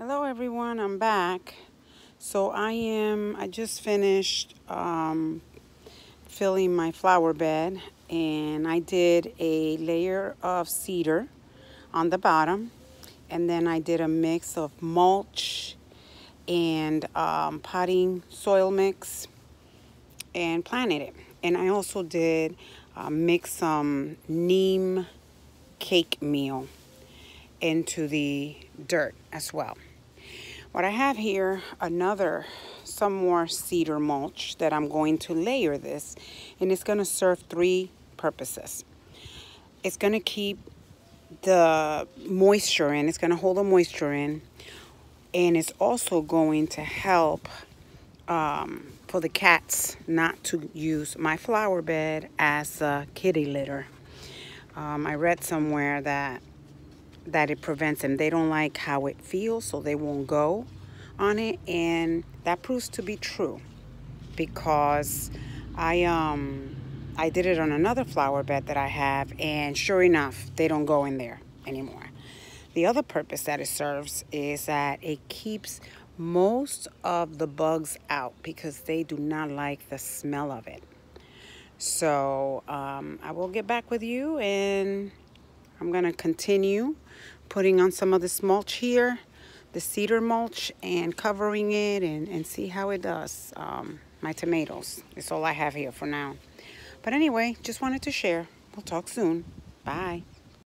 Hello everyone, I'm back. So I am, I just finished um, filling my flower bed and I did a layer of cedar on the bottom and then I did a mix of mulch and um, potting soil mix and planted it. And I also did uh, mix some neem cake meal into the dirt as well. What I have here, another, some more cedar mulch that I'm going to layer this, and it's going to serve three purposes. It's going to keep the moisture in, it's going to hold the moisture in, and it's also going to help um, for the cats not to use my flower bed as a kitty litter. Um, I read somewhere that that it prevents them. They don't like how it feels, so they won't go on it. And that proves to be true because I um I did it on another flower bed that I have, and sure enough, they don't go in there anymore. The other purpose that it serves is that it keeps most of the bugs out because they do not like the smell of it. So um, I will get back with you and I'm going to continue putting on some of this mulch here, the cedar mulch, and covering it and, and see how it does. Um, my tomatoes. It's all I have here for now. But anyway, just wanted to share. We'll talk soon. Bye.